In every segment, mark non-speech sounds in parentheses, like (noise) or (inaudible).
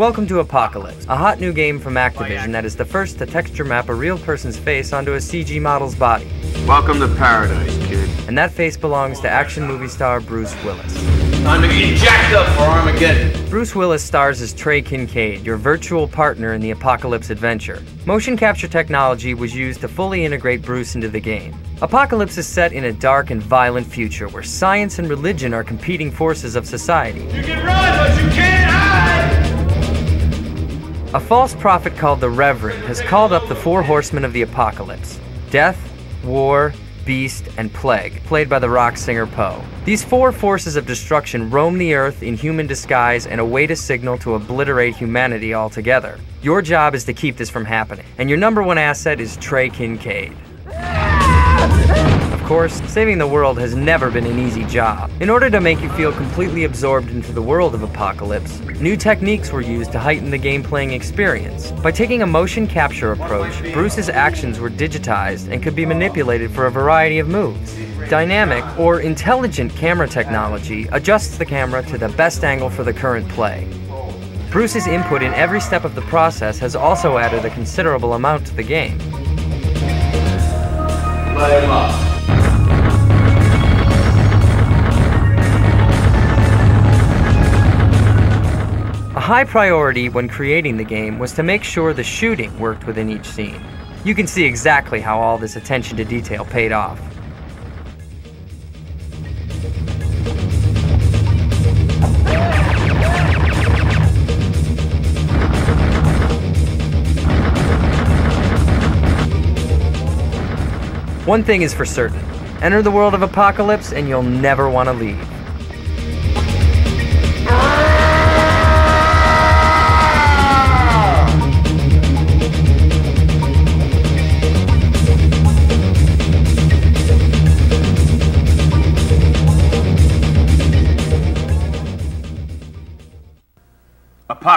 Welcome to Apocalypse, a hot new game from Activision that is the first to texture map a real person's face onto a CG model's body. Welcome to paradise, kid. And that face belongs to action movie star Bruce Willis. Time to get jacked up for Armageddon. Bruce Willis stars as Trey Kincaid, your virtual partner in the Apocalypse adventure. Motion capture technology was used to fully integrate Bruce into the game. Apocalypse is set in a dark and violent future where science and religion are competing forces of society. You can run, but you can't hide! A false prophet called the Reverend has called up the four horsemen of the apocalypse death, war, beast, and plague, played by the rock singer Poe. These four forces of destruction roam the earth in human disguise and await a signal to obliterate humanity altogether. Your job is to keep this from happening, and your number one asset is Trey Kincaid. (laughs) Of course, saving the world has never been an easy job. In order to make you feel completely absorbed into the world of Apocalypse, new techniques were used to heighten the game playing experience. By taking a motion capture approach, Bruce's actions were digitized and could be manipulated for a variety of moves. Dynamic or intelligent camera technology adjusts the camera to the best angle for the current play. Bruce's input in every step of the process has also added a considerable amount to the game. High priority when creating the game was to make sure the shooting worked within each scene. You can see exactly how all this attention to detail paid off. One thing is for certain enter the world of Apocalypse and you'll never want to leave.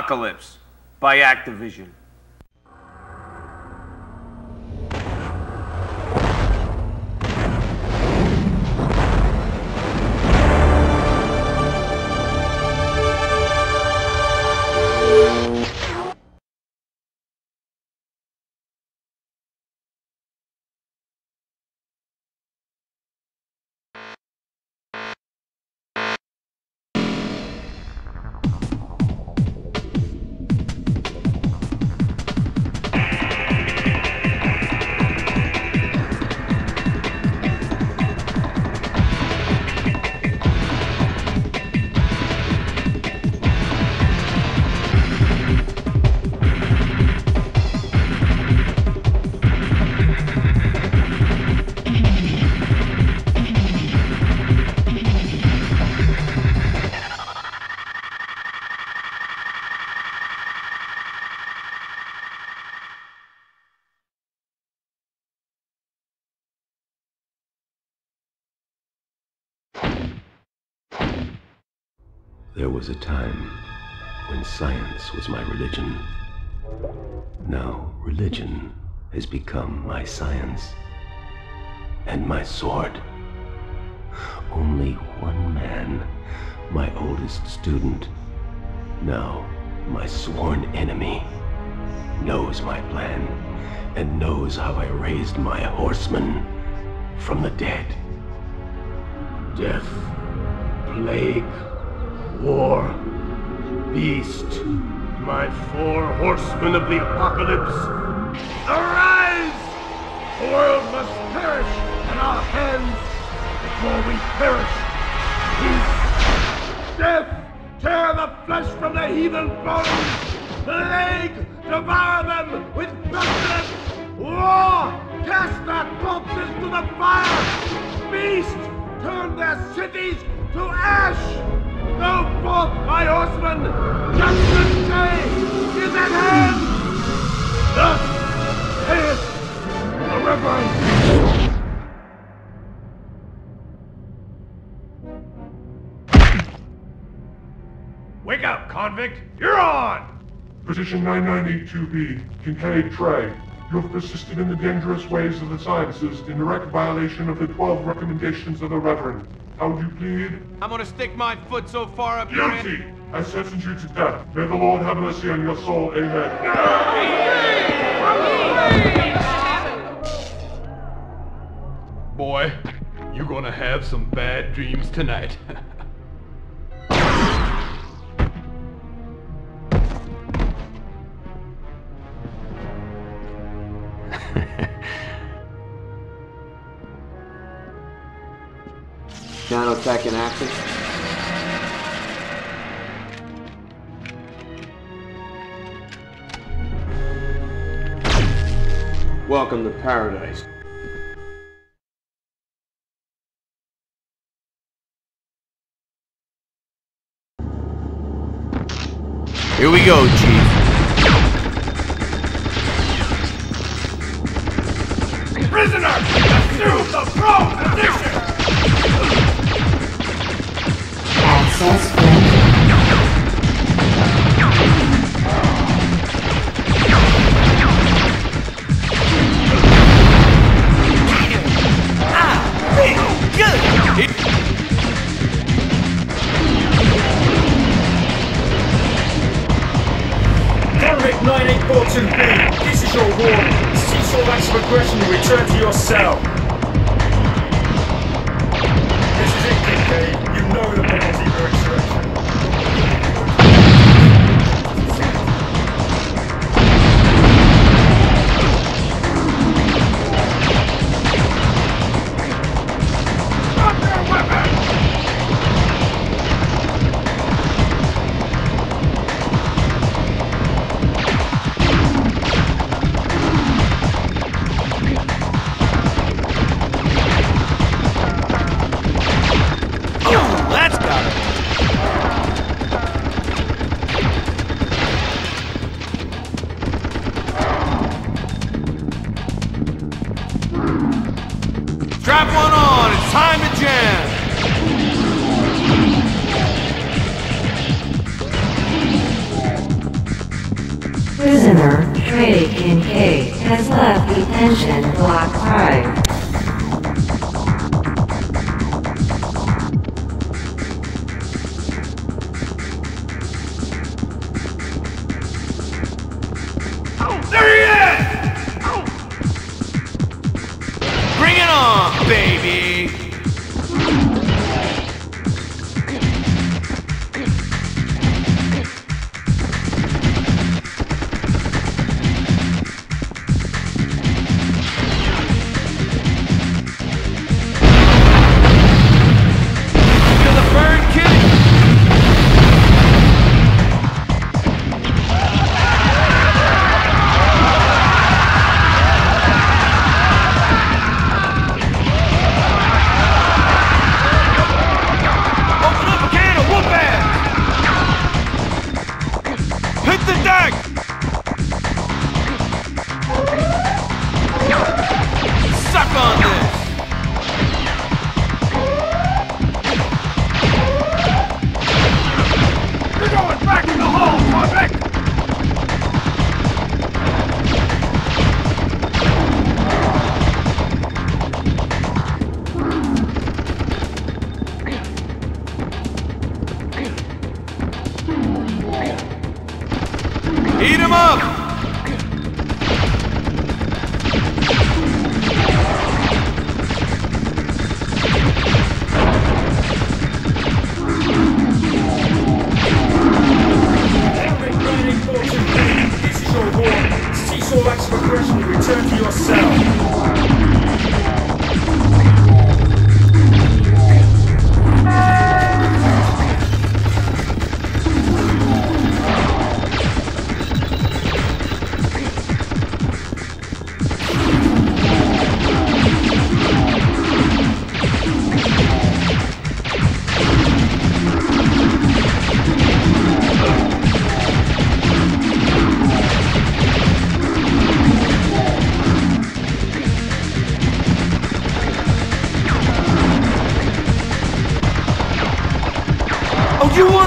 Apocalypse by Activision. There was a time when science was my religion. Now, religion has become my science and my sword. Only one man, my oldest student, now my sworn enemy, knows my plan and knows how I raised my horsemen from the dead. Death, plague, war, beast, my four horsemen of the apocalypse. Arise! The world must perish in our hands before we perish. Peace, death, tear the flesh from the heathen bones. Plague, devour them with pestilence. War, cast their corpses to the fire. Beast, turn their cities to ash. Go my horsemen! Judgment day is at hand! The Reverend. Wake up, convict! You're on! Position 9982B, Kincaid Trey. You have persisted in the dangerous ways of the sciences in direct violation of the 12 recommendations of the Reverend. How would you plead? I'm gonna stick my foot so far up your Guilty! I sentence you to death. May the Lord have mercy on your soul. Amen. Boy, you're gonna have some bad dreams tonight. (laughs) Nanotech in action. Welcome to paradise. Here we go, time to jam. Prisoner Trey Kincaid has left the detention block 5.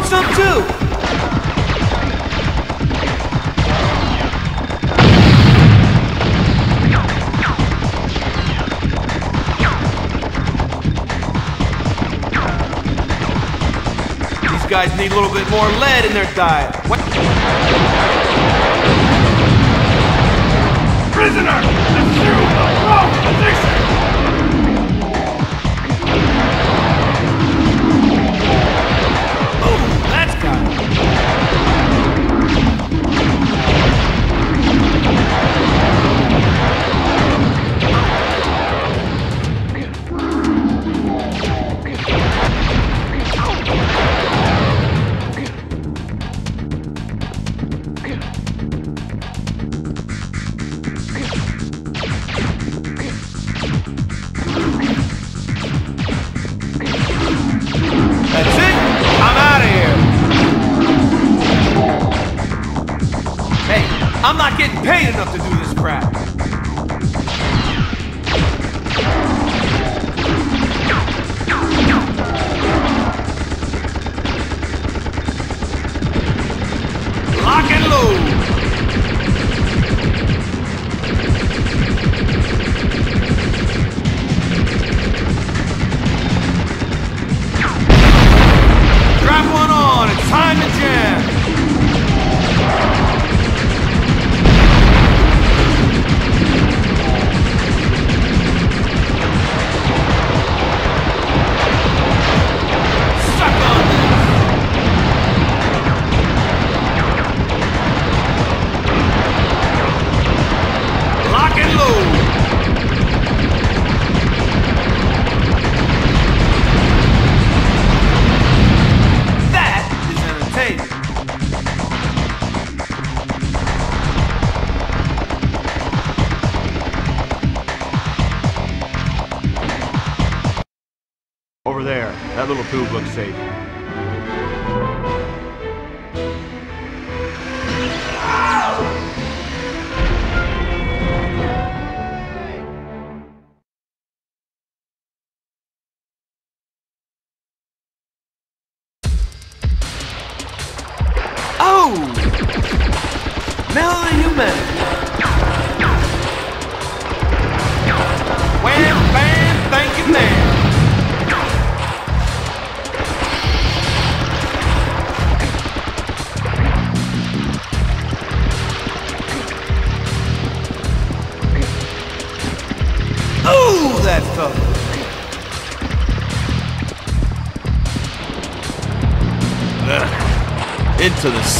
Oh, some too? These guys need a little bit more lead in their diet. What? Prisoner, That little tube looks safe. Into the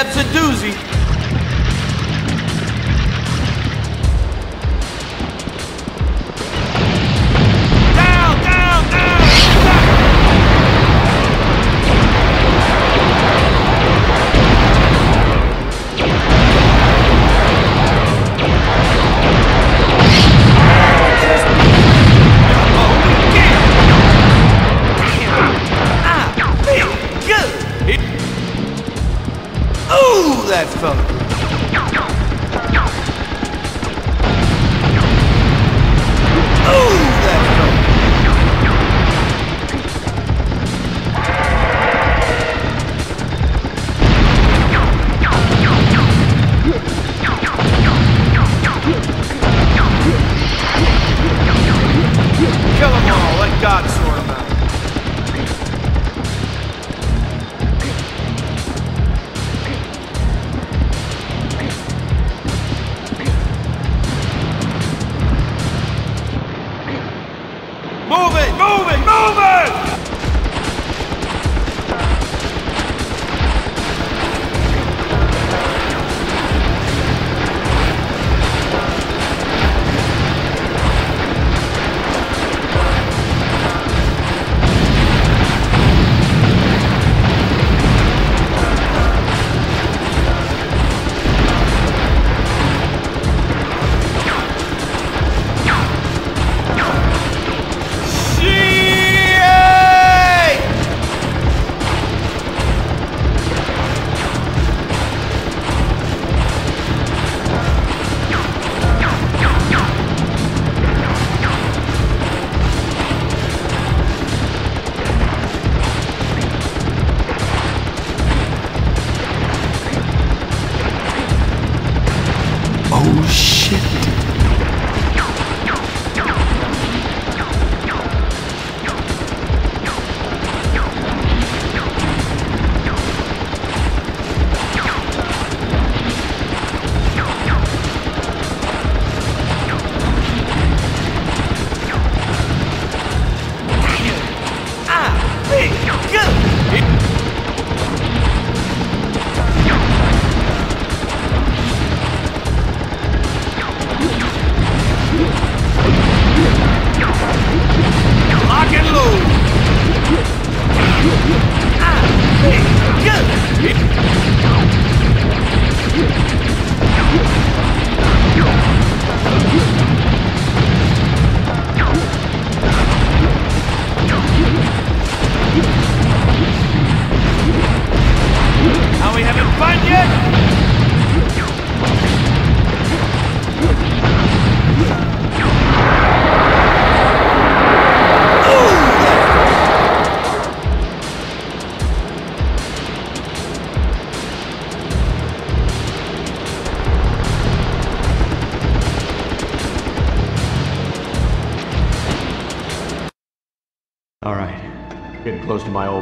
step's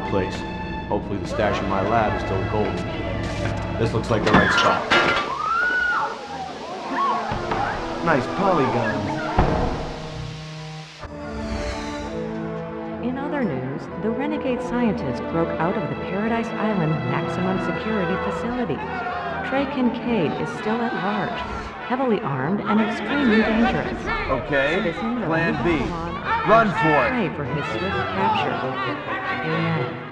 place. Hopefully the stash in my lab is still golden. This looks like the right spot. Nice polygons. In other news, the renegade scientist broke out of the Paradise Island maximum security facility. Trey Kincaid is still at large, heavily armed and extremely dangerous. Okay, plan B. Run for it. Pray for his swift capture. Amen.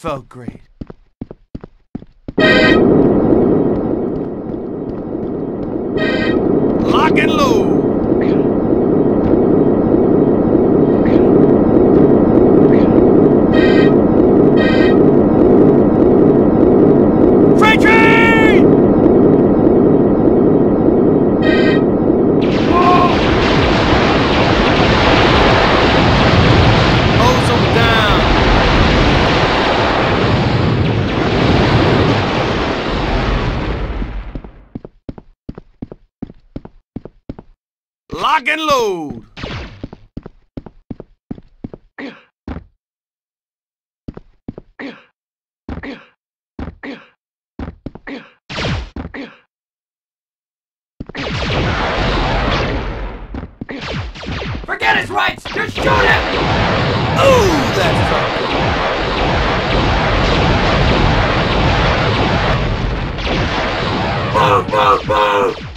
Felt great. Lock and load. Freight train! Hose 'em down. Lock and load. Forget his rights! Just shoot him! Ooh, that felt Move, move, move!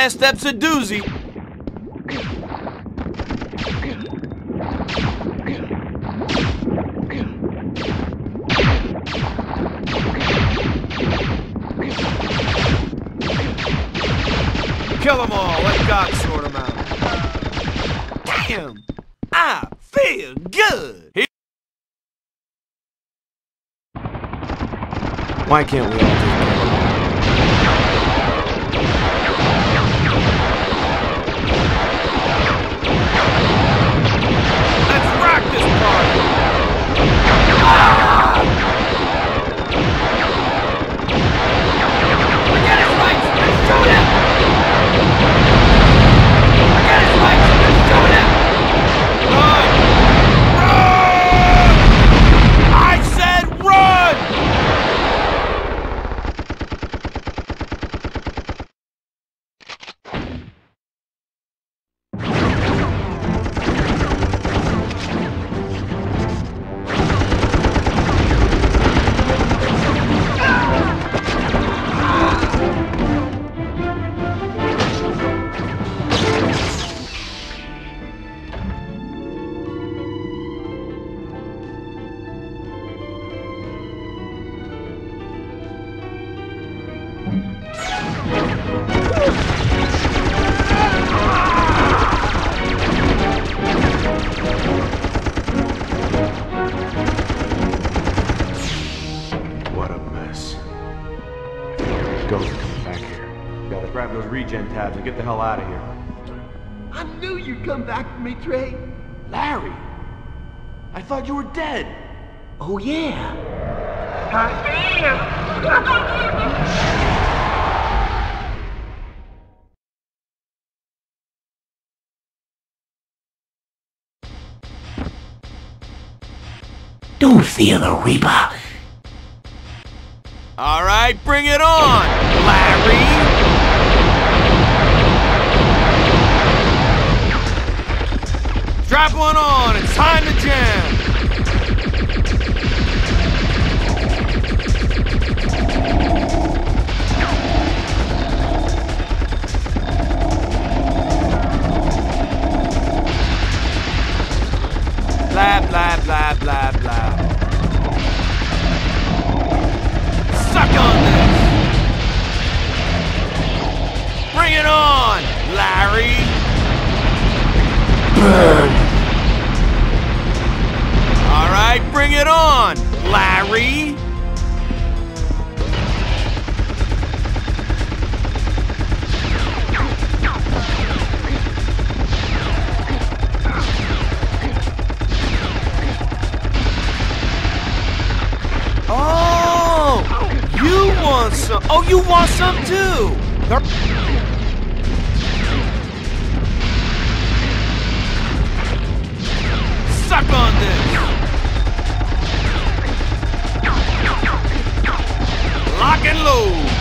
last step's a doozy. Kill them all, let God sort them out. Damn! I feel good! Why can't we me, Trey. Larry! I thought you were dead! Oh, yeah. Don't fear the Reaper. All right, bring it on, Larry. Strap one on. It's time to jam. Blah blah blah blah blah. Suck on this! Bring it on, Larry! Burn. (laughs) Alright, bring it on, Larry! Oh! You want some? Oh, you want some too? Suck on this! And load!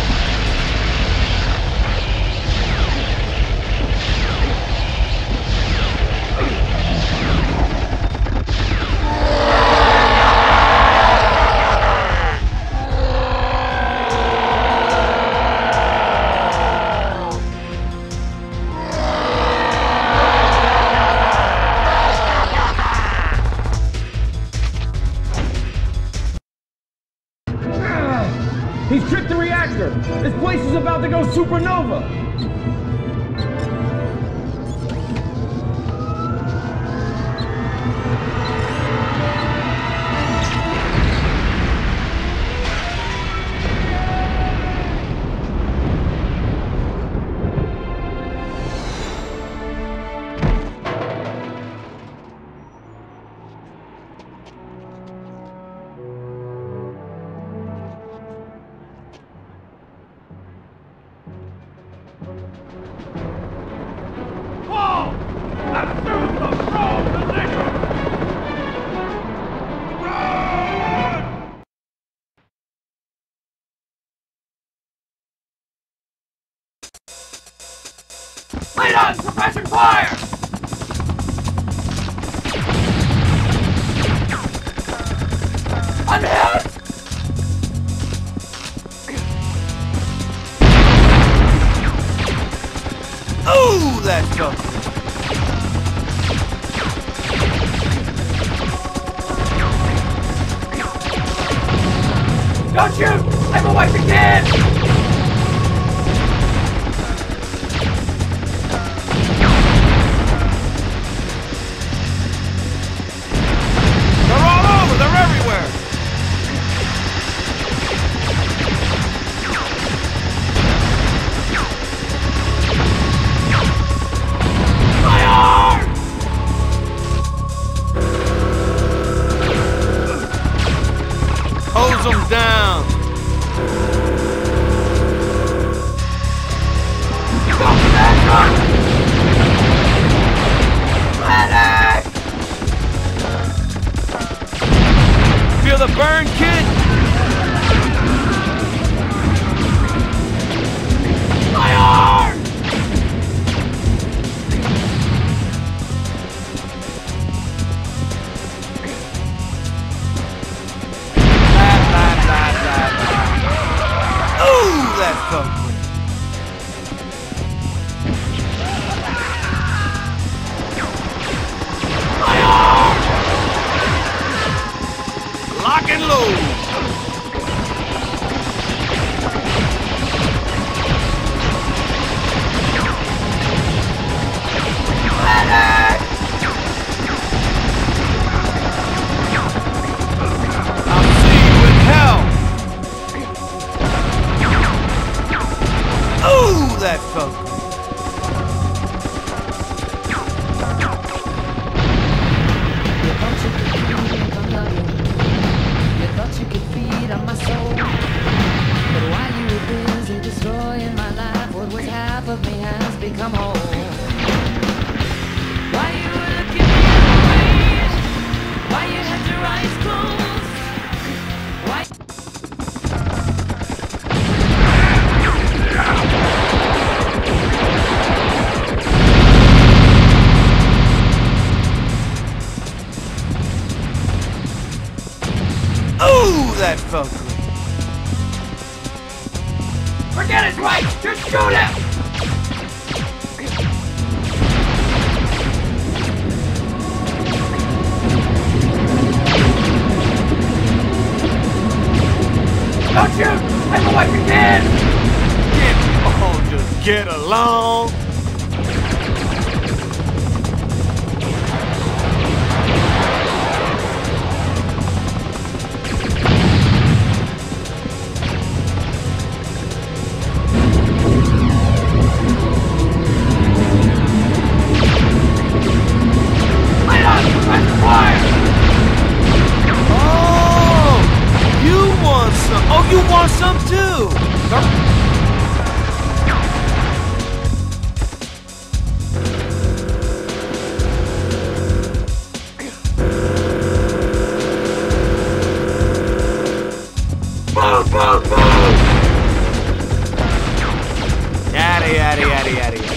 Yada yada yada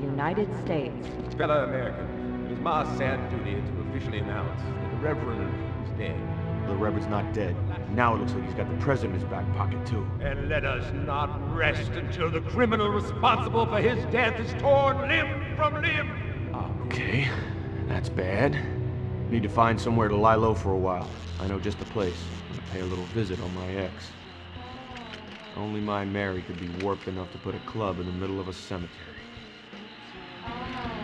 United States. Fellow Americans, it is my sad duty to officially announce that the Reverend is dead. The Reverend's not dead. Now it looks like he's got the president in his back pocket, too. And let us not rest until the criminal responsible for his death is torn limb from limb. Okay, that's bad. Need to find somewhere to lie low for a while. I know just the place. I'm gonna pay a little visit on my ex. Only my Mary could be warped enough to put a club in the middle of a cemetery. Kill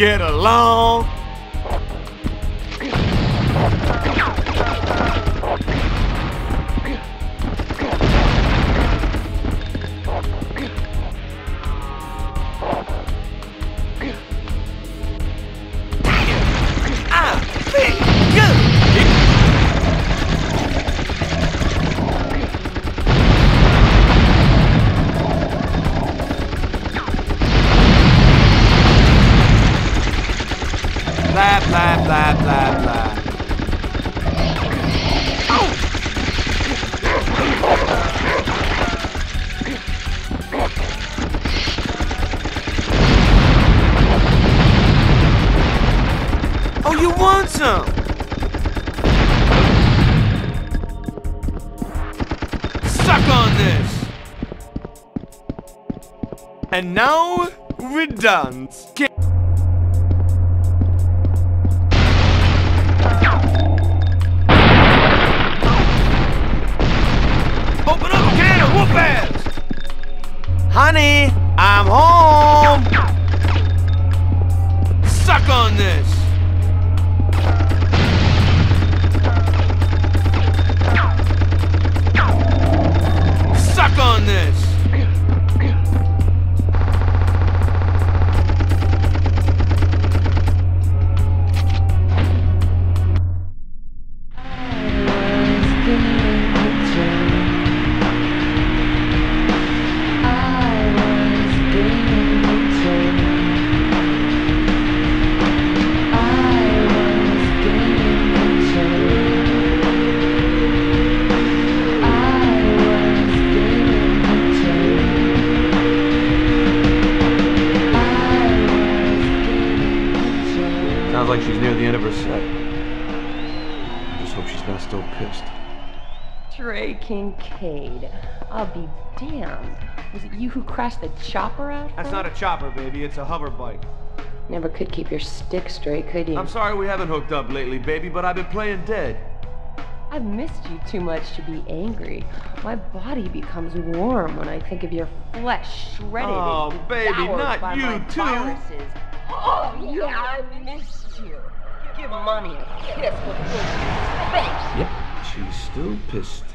get along? Blah, blah, blah. Oh, you want some? Suck on this. And now we're done. It you who crashed the chopper out? That's not a chopper, baby. It's a hover bike. Never could keep your stick straight, could you? I'm sorry we haven't hooked up lately, baby, but I've been playing dead. I've missed you too much to be angry. My body becomes warm when I think of your flesh shredded Oh, and baby, not by you, my too. viruses. Oh, yeah, I missed you. Give mommy a kiss before you face. Yep, she's still pissed.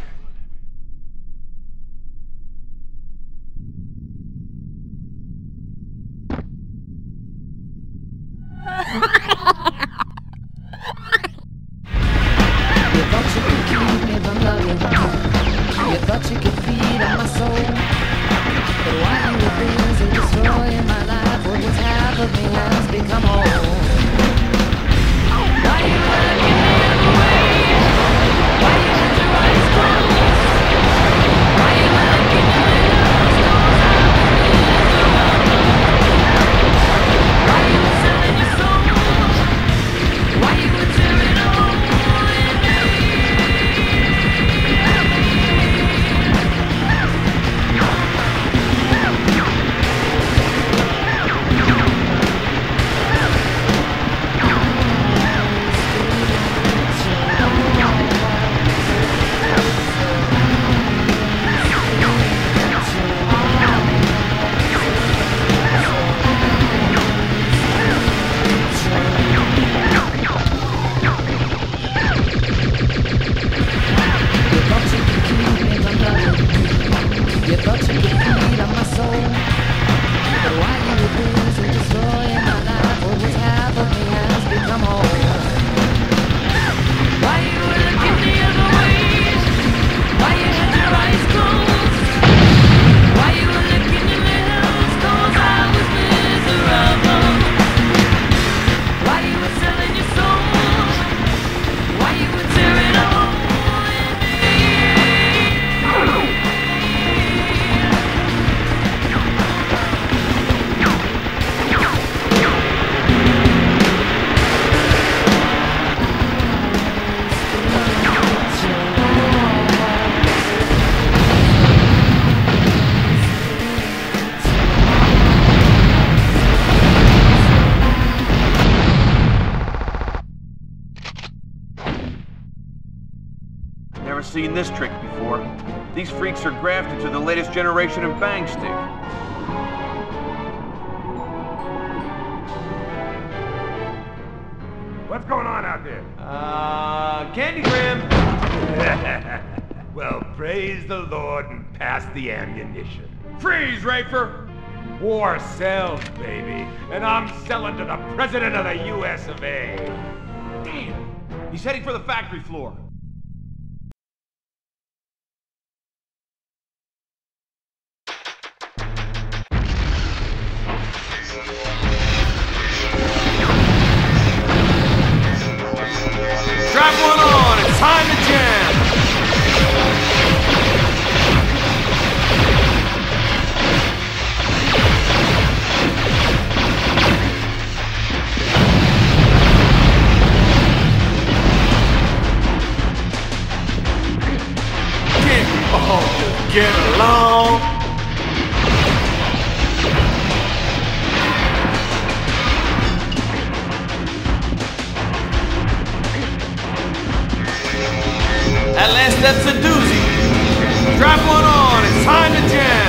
Seen this trick before. These freaks are grafted to the latest generation of bang stick. What's going on out there? Uh, Candygram. (laughs) well, praise the Lord and pass the ammunition. Freeze, Rafer! War sells, baby. And I'm selling to the President of the US of A. Damn! He's heading for the factory floor. Get along! At last, that's a doozy. Strap one on, it's time to jam.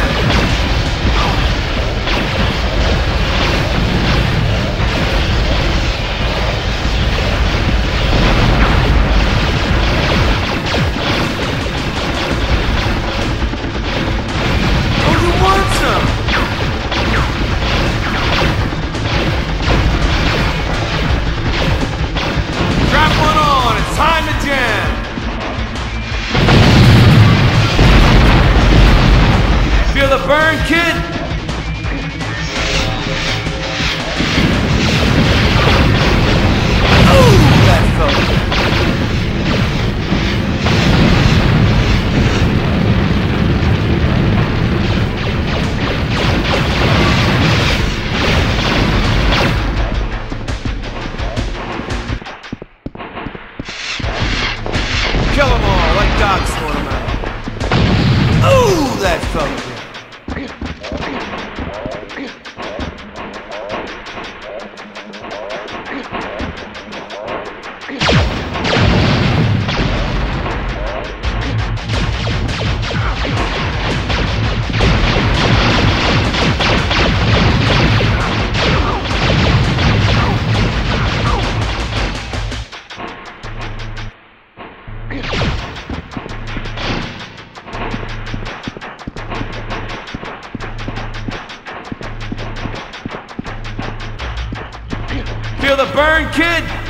Feel the burn, kid?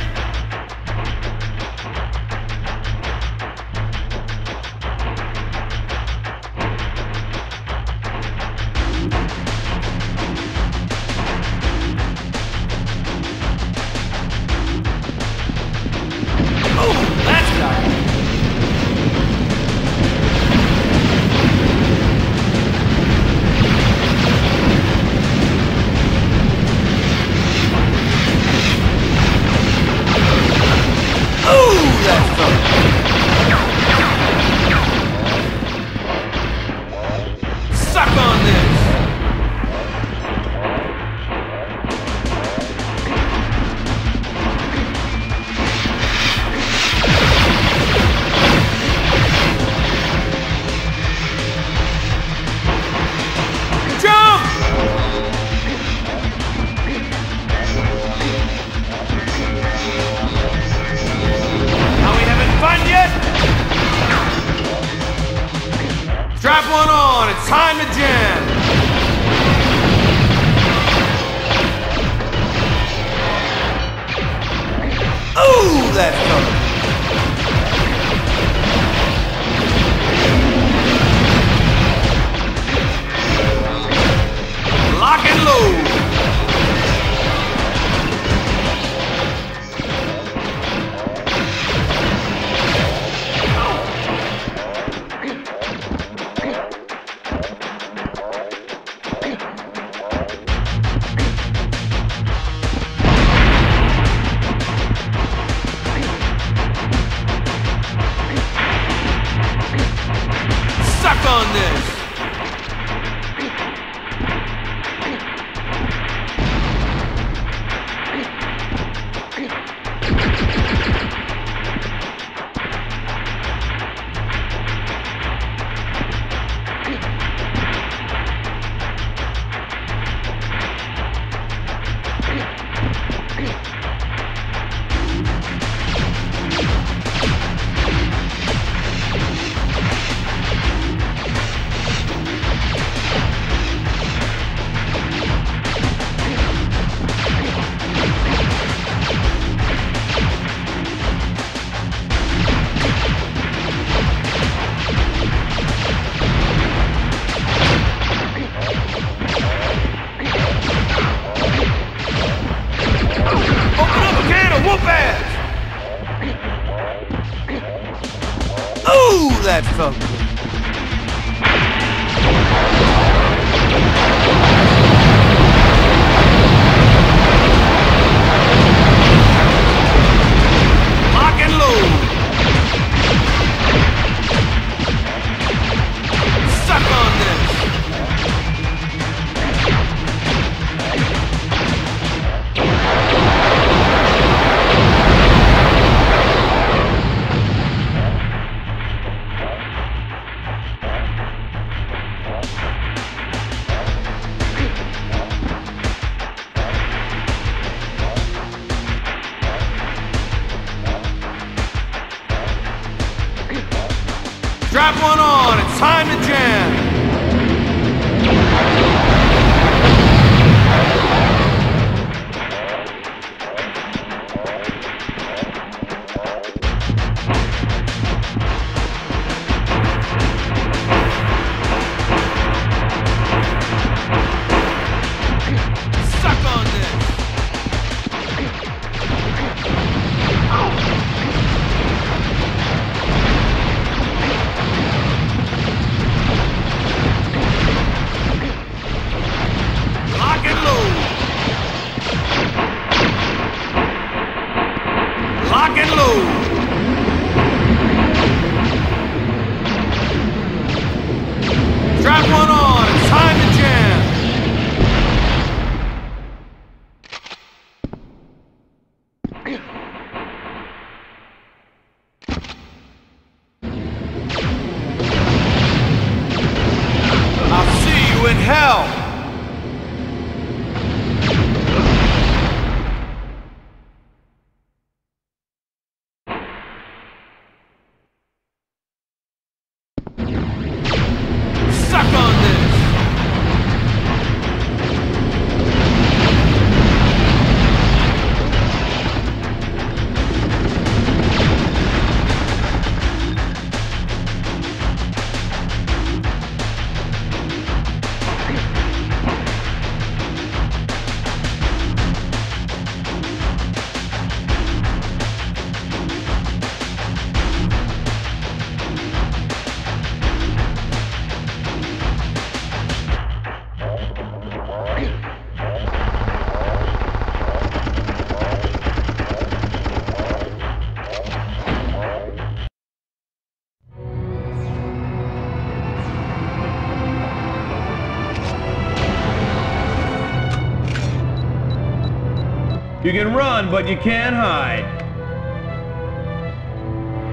You can run, but you can't hide.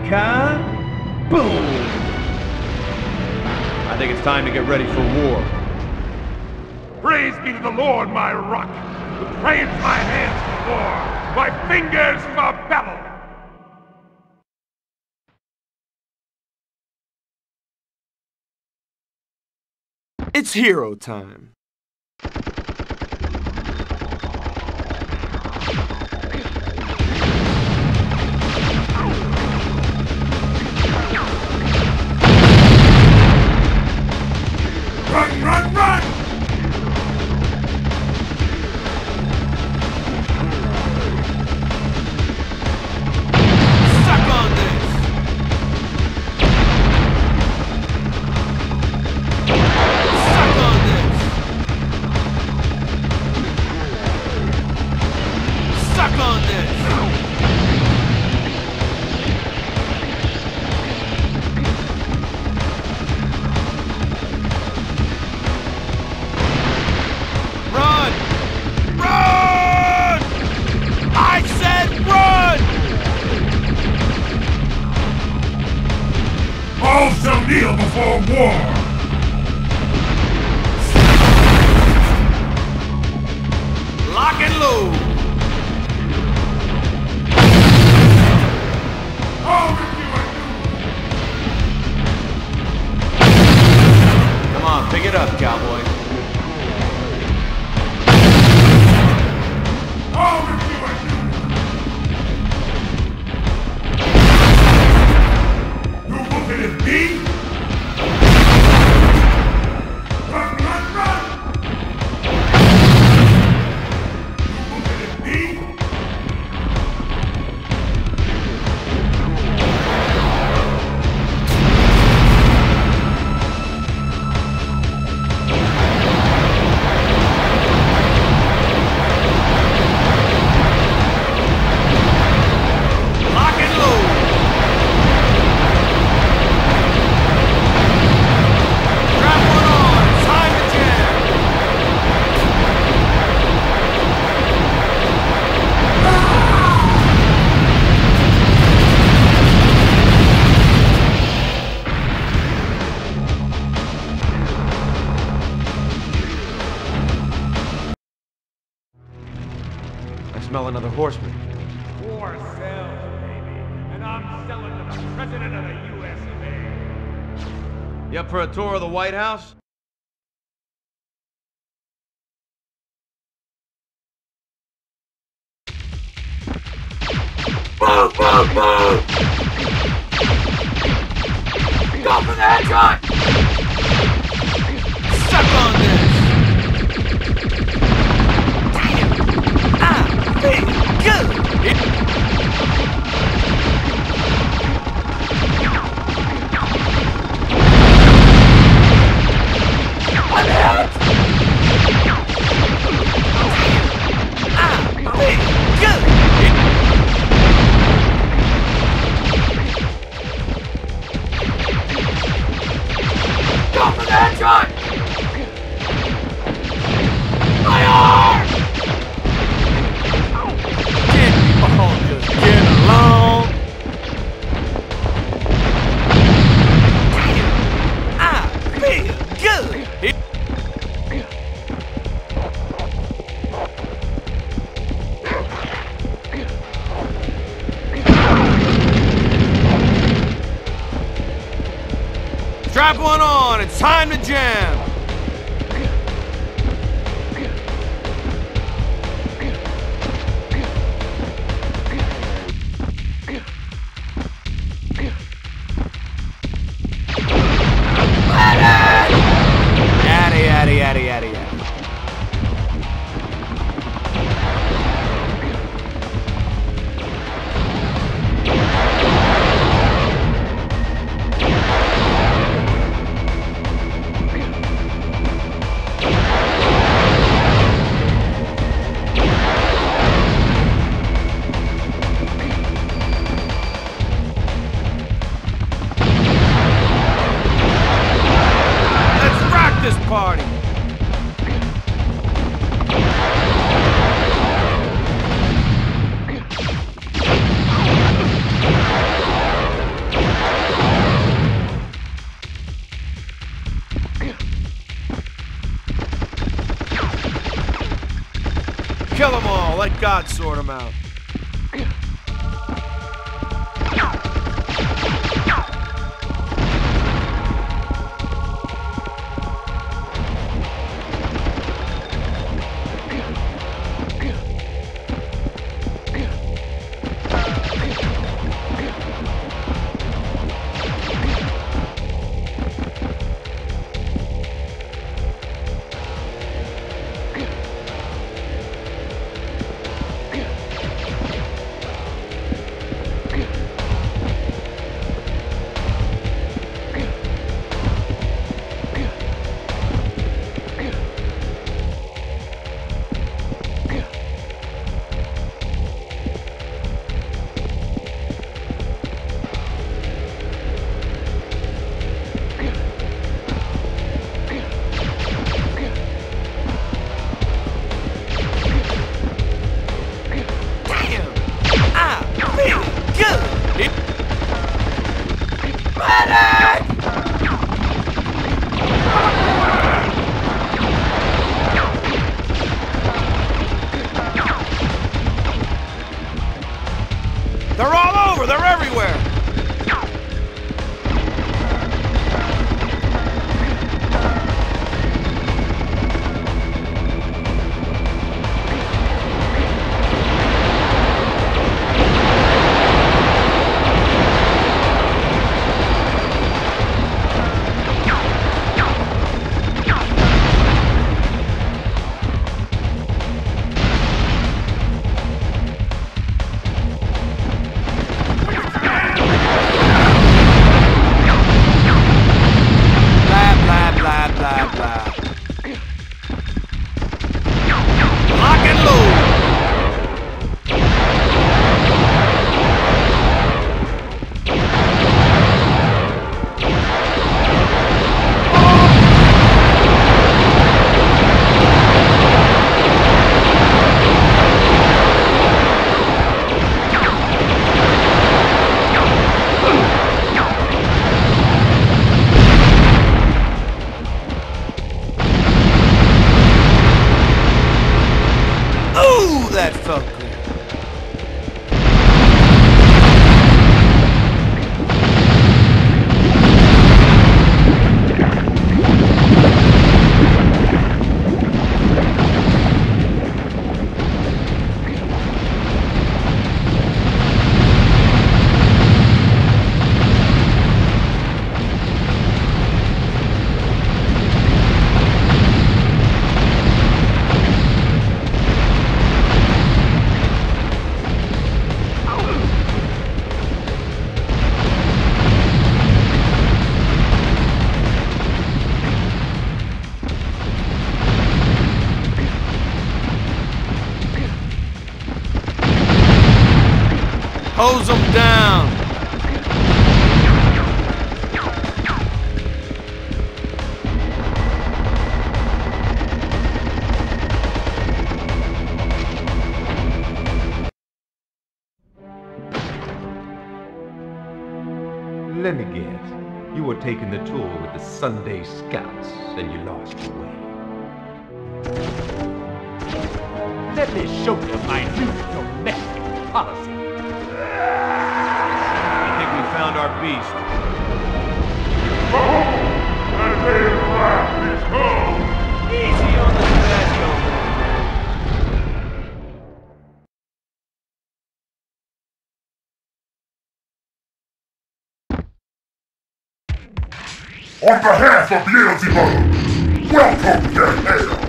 Ka-boom! I think it's time to get ready for war. Praise be to the Lord, my rock, who trains my hands for war, my fingers for battle. It's hero time. Smell another. War sells, baby. And I'm selling to the President of the U.S. of A. You up for a tour of the White House? Strap one on, it's time to jam! Let me guess. You were taking the tour with the Sunday Scouts, and you lost your way. Let me show you my new domestic policy. I think we found our beast. Easy on the tobacco. On behalf of Beelzebub, welcome to hell!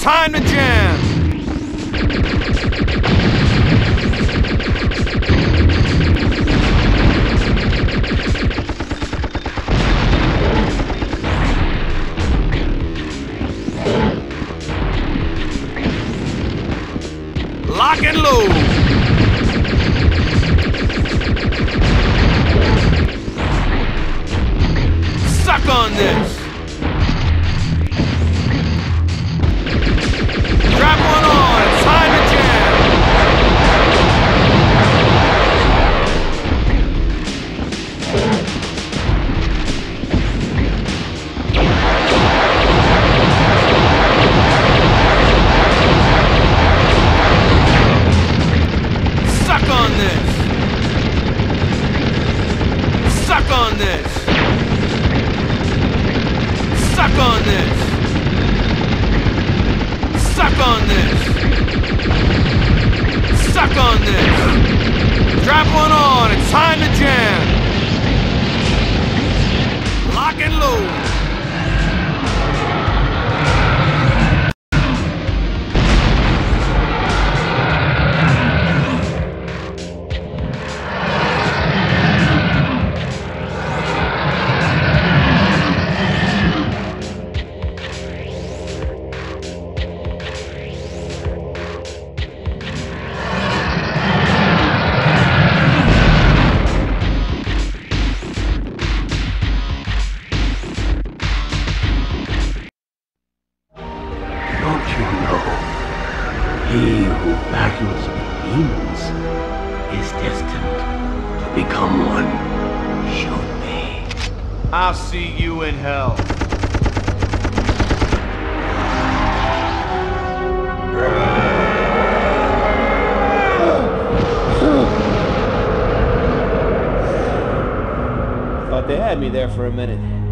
Time to jam! Had me there for a minute.